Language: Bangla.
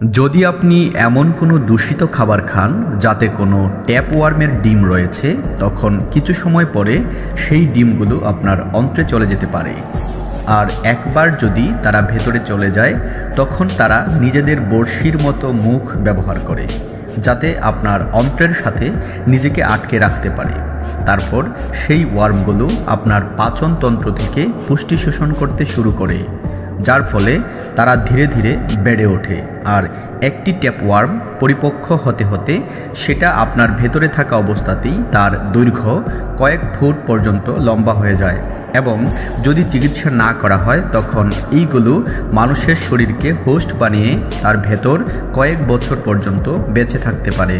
যদি আপনি এমন কোনো দূষিত খাবার খান যাতে কোনো ট্যাপ ওয়ার্মের ডিম রয়েছে, তখন কিছু সময় পরে সেই ডিমগুলো আপনার অন্ত্রে চলে যেতে পারে। আর একবার যদি তারা ভেতরে চলে যায়, তখন তারা নিজেদের বড়শির মতো মুখ ব্যবহার করে, যাতে আপনার অন্ত্রের সাথে নিজেকে আটকে রাখতে পারে। তারপর সেই ওয়ার্মগুলো আপনার পাচনতন্ত্র থেকে পুষ্টি শোষণ করতে শুরু করে। যার ফলে তারা ধীরে ধীরে বেড়ে ওঠে। আর একটি ট্যাপওয়ার্ম পরিপক্ক হতে হতে সেটা আপনার ভেতরে থাকা অবস্থাতেই তার দৈর্ঘ্য কয়েক ফুট পর্যন্ত লম্বা হয়ে যায় এবং যদি চিকিৎসা না করা হয়, তখন এইগুলো মানুষের শরীরকে হোস্ট বানিয়ে তার ভেতর কয়েক বছর পর্যন্ত বেঁচে থাকতে পারে।